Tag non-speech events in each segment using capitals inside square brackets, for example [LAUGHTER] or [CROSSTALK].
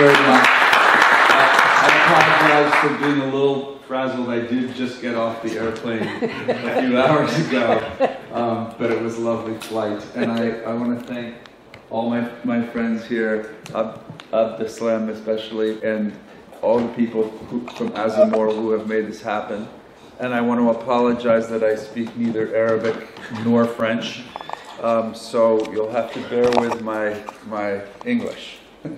very much. I, I apologize for being a little frazzled. I did just get off the airplane a few [LAUGHS] hours ago, um, but it was a lovely flight. And I, I want to thank all my, my friends here, of the Slam, especially, and all the people who, from Azamor who have made this happen. And I want to apologize that I speak neither Arabic nor French. Um, so you'll have to bear with my, my English. [LAUGHS]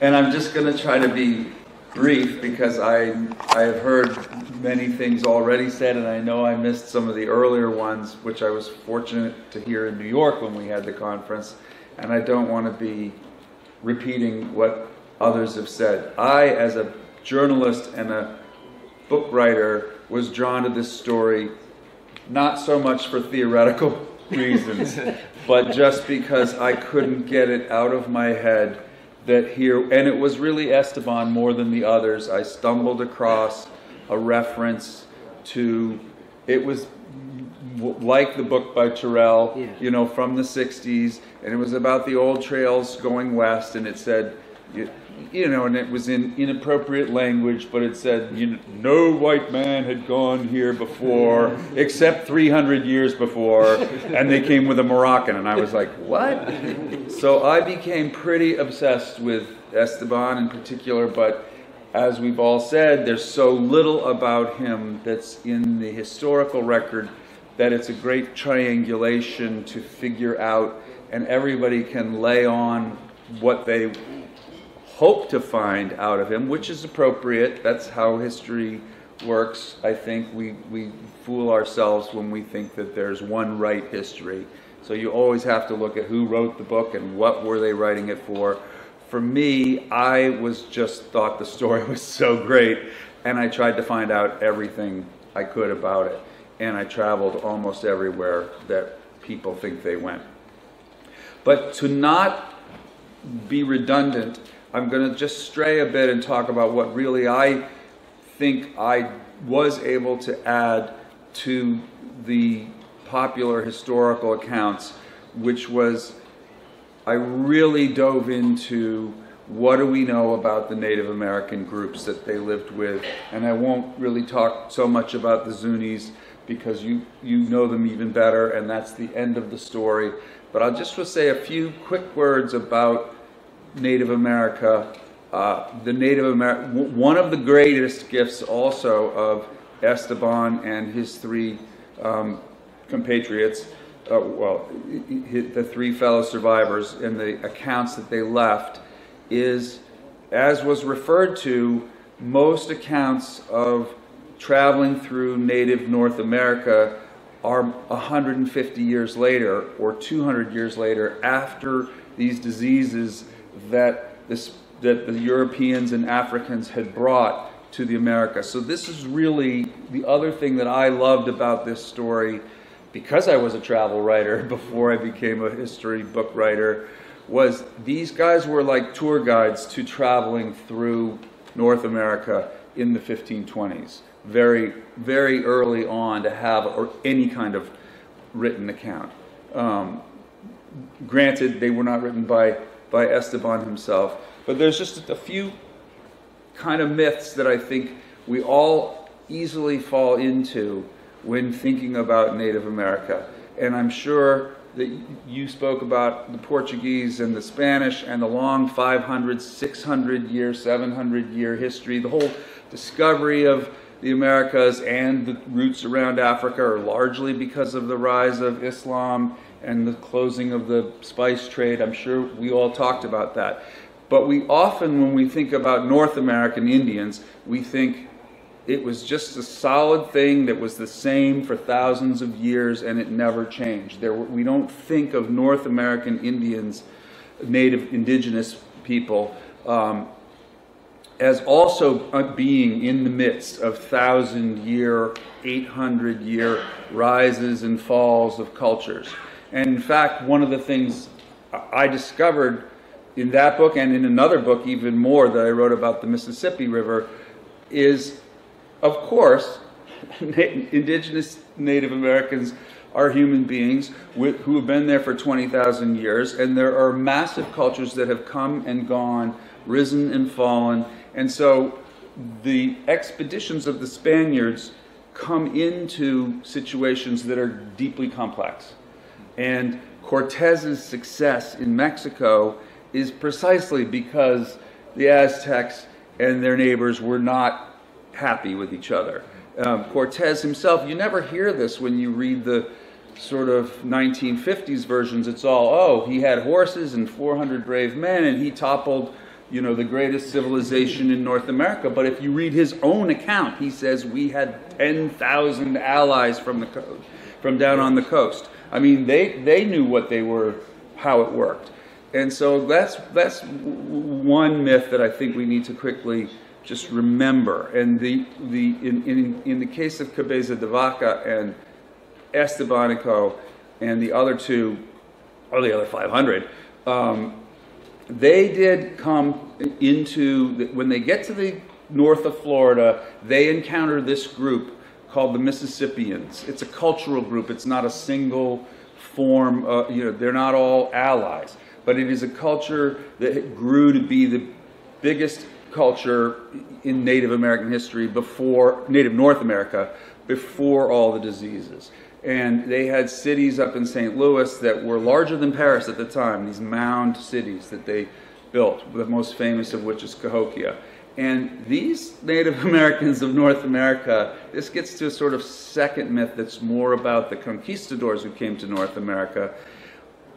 and I'm just going to try to be brief because I, I have heard many things already said, and I know I missed some of the earlier ones, which I was fortunate to hear in New York when we had the conference. And I don't want to be repeating what others have said. I, as a journalist and a book writer, was drawn to this story not so much for theoretical [LAUGHS] reasons, but just because I couldn't get it out of my head that here, and it was really Esteban more than the others. I stumbled across a reference to, it was like the book by Terrell, yeah. you know, from the 60s, and it was about the old trails going west, and it said, you know, and it was in inappropriate language, but it said, you know, no white man had gone here before, except 300 years before, [LAUGHS] and they came with a Moroccan. And I was like, what? So I became pretty obsessed with Esteban in particular, but as we've all said, there's so little about him that's in the historical record that it's a great triangulation to figure out, and everybody can lay on what they hope to find out of him, which is appropriate. That's how history works. I think we, we fool ourselves when we think that there's one right history. So you always have to look at who wrote the book and what were they writing it for. For me, I was just thought the story [LAUGHS] was so great, and I tried to find out everything I could about it. And I traveled almost everywhere that people think they went. But to not be redundant, I'm going to just stray a bit and talk about what really I think I was able to add to the popular historical accounts, which was I really dove into what do we know about the Native American groups that they lived with. And I won't really talk so much about the Zunis because you, you know them even better, and that's the end of the story. But I'll just say a few quick words about Native America, uh, the Native America, one of the greatest gifts also of Esteban and his three um, compatriots, uh, well, the three fellow survivors and the accounts that they left is, as was referred to, most accounts of traveling through native North America are 150 years later or 200 years later after these diseases that, this, that the Europeans and Africans had brought to the Americas. So this is really the other thing that I loved about this story because I was a travel writer [LAUGHS] before I became a history book writer was these guys were like tour guides to traveling through North America in the 1520s. Very, very early on to have or any kind of written account. Um, granted, they were not written by by Esteban himself. But there's just a few kind of myths that I think we all easily fall into when thinking about Native America. And I'm sure that you spoke about the Portuguese and the Spanish and the long 500, 600 year, 700 year history, the whole discovery of the Americas and the routes around Africa are largely because of the rise of Islam and the closing of the spice trade. I'm sure we all talked about that. But we often, when we think about North American Indians, we think it was just a solid thing that was the same for thousands of years and it never changed. There, we don't think of North American Indians, native indigenous people, um, as also uh, being in the midst of thousand year, 800 year rises and falls of cultures. And in fact, one of the things I discovered in that book and in another book, even more, that I wrote about the Mississippi River, is of course, [LAUGHS] indigenous Native Americans are human beings with, who have been there for 20,000 years, and there are massive cultures that have come and gone risen and fallen. And so the expeditions of the Spaniards come into situations that are deeply complex. And Cortez's success in Mexico is precisely because the Aztecs and their neighbors were not happy with each other. Um, Cortez himself, you never hear this when you read the sort of 1950s versions. It's all, oh, he had horses and 400 brave men and he toppled, you know, the greatest civilization in North America. But if you read his own account, he says we had 10,000 allies from the coast, from down on the coast. I mean, they, they knew what they were, how it worked. And so that's, that's one myth that I think we need to quickly just remember. And the, the, in, in, in the case of Cabeza de Vaca and Estebanico and the other two, or the other 500, um, they did come into, when they get to the north of Florida, they encounter this group called the Mississippians. It's a cultural group. It's not a single form, uh, you know, they're not all allies. But it is a culture that grew to be the biggest culture in Native American history before, Native North America, before all the diseases. And they had cities up in St. Louis that were larger than Paris at the time, these mound cities that they built, the most famous of which is Cahokia. And these Native [LAUGHS] Americans of North America, this gets to a sort of second myth that's more about the conquistadors who came to North America.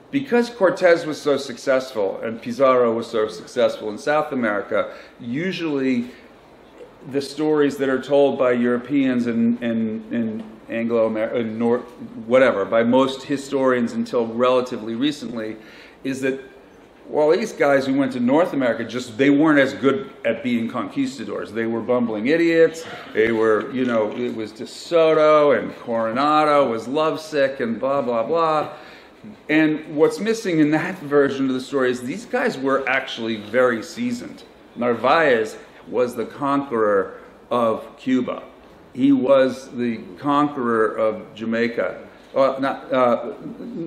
Because Cortez was so successful and Pizarro was so successful in South America, usually the stories that are told by Europeans and, and, and Anglo American, uh, whatever, by most historians until relatively recently, is that well, these guys who went to North America just they weren't as good at being conquistadors. They were bumbling idiots. They were, you know, it was De Soto and Coronado was lovesick and blah blah blah. And what's missing in that version of the story is these guys were actually very seasoned. Narvaez was the conqueror of Cuba. He was the conqueror of Jamaica. Well, not, uh,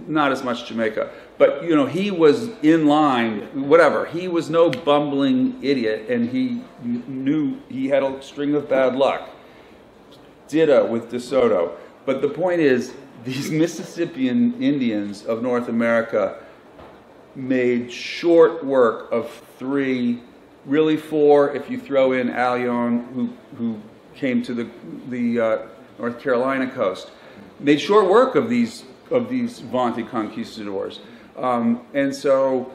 not as much Jamaica, but you know he was in line. Whatever. He was no bumbling idiot, and he knew he had a string of bad luck. Ditto with De Soto. But the point is, these [LAUGHS] Mississippian Indians of North America made short work of three, really four, if you throw in Ayllon, who, who came to the, the uh, North Carolina coast, made short work of these, of these vaunted conquistadors. Um, and so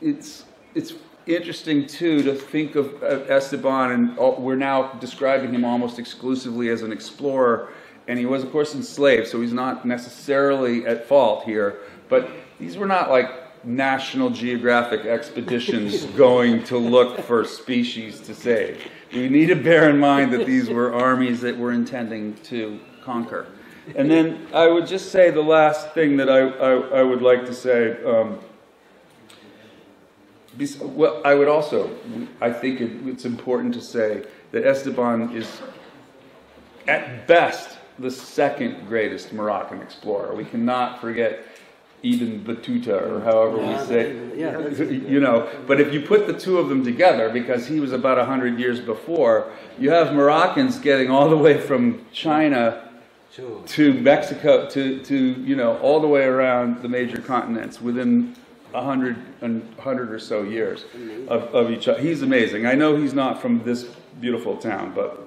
it's, it's interesting too to think of Esteban, and we're now describing him almost exclusively as an explorer and he was, of course, enslaved, so he's not necessarily at fault here. But these were not like National Geographic expeditions [LAUGHS] going to look for species to save. We need to bear in mind that these were armies that were intending to conquer. And then I would just say the last thing that I, I, I would like to say. Um, well, I would also, I think it, it's important to say that Esteban is, at best, the second greatest Moroccan explorer. We cannot forget Ibn Battuta, or however we say, yeah, [LAUGHS] you know. But if you put the two of them together, because he was about hundred years before, you have Moroccans getting all the way from China to Mexico, to, to you know, all the way around the major continents within a hundred and hundred or so years of, of each other. He's amazing. I know he's not from this beautiful town, but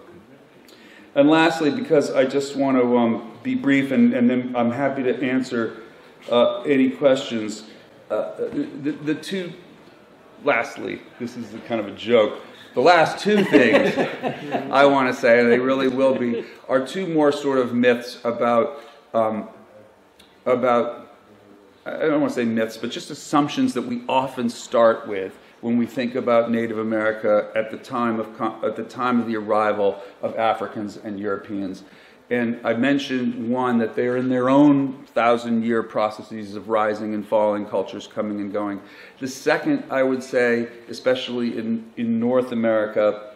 and lastly, because I just want to um, be brief and, and, then I'm happy to answer uh, any questions. Uh, the, the, two, lastly, this is kind of a joke. The last two things I want to say, and they really will be, are two more sort of myths about, um, about I don't want to say myths, but just assumptions that we often start with when we think about Native America at the time of, at the, time of the arrival of Africans and Europeans. And I mentioned one that they're in their own thousand year processes of rising and falling, cultures coming and going. The second, I would say, especially in, in North America,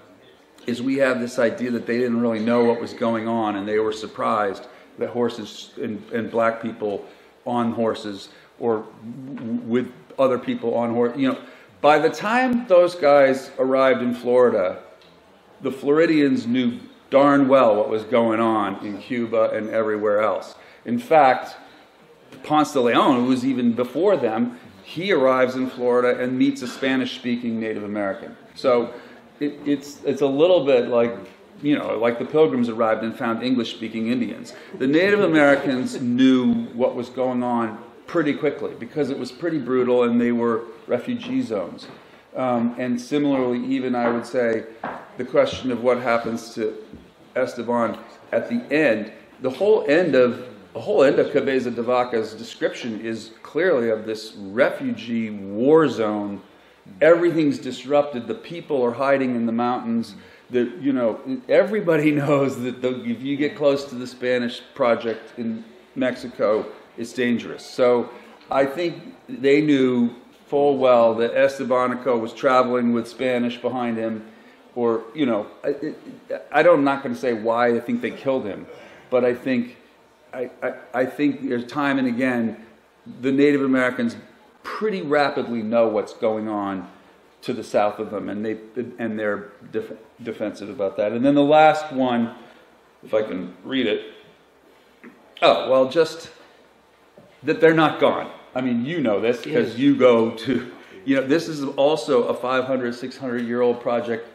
is we have this idea that they didn't really know what was going on and they were surprised that horses and, and black people on horses or with other people on horse, you know, by the time those guys arrived in Florida, the Floridians knew darn well what was going on in Cuba and everywhere else. In fact, Ponce de Leon, who was even before them, he arrives in Florida and meets a Spanish speaking Native American. So it, it's, it's a little bit like, you know, like the pilgrims arrived and found English speaking Indians. The Native Americans knew what was going on pretty quickly because it was pretty brutal and they were refugee zones. Um, and similarly, even I would say the question of what happens to Esteban at the end, the whole end of the whole end of Cabeza de Vaca's description is clearly of this refugee war zone. Everything's disrupted. The people are hiding in the mountains. The, you know, everybody [LAUGHS] knows that the, if you get close to the Spanish project in Mexico, it's dangerous. So I think they knew full well that Estebanico was traveling with Spanish behind him, or you know, I, I don't, I'm not going to say why I think they killed him, but I think I, I, I think there's time and again, the Native Americans pretty rapidly know what's going on to the south of them, and they and they're def- defensive about that. And then the last one, if I can read it. Oh well, just that they're not gone. I mean, you know this because you go to. You know, this is also a 500, 600 year old project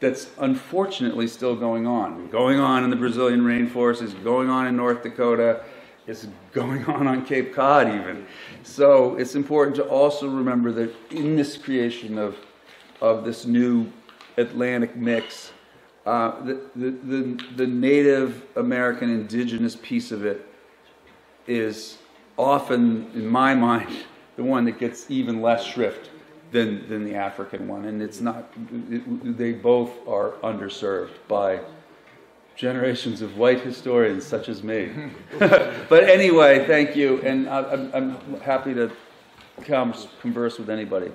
that's unfortunately still going on. Going on in the Brazilian rainforest, is going on in North Dakota, it's going on on Cape Cod even. So it's important to also remember that in this creation of, of this new Atlantic mix, uh, the, the, the, the Native American indigenous piece of it is often, in my mind, the one that gets even less shrift than, than the African one. And it's not, it, they both are underserved by generations of white historians such as me. [LAUGHS] but anyway, thank you. And I, I'm, I'm happy to come converse with anybody.